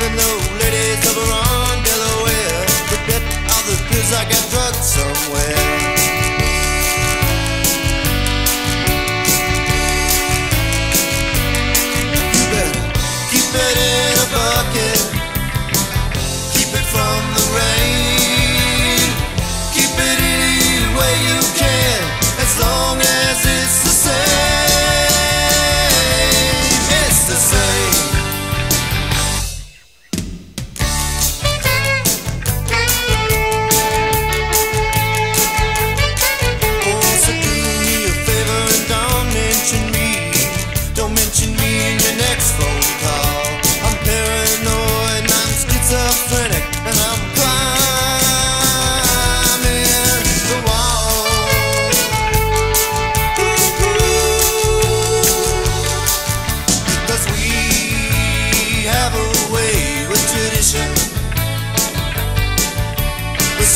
even though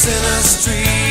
Center Street.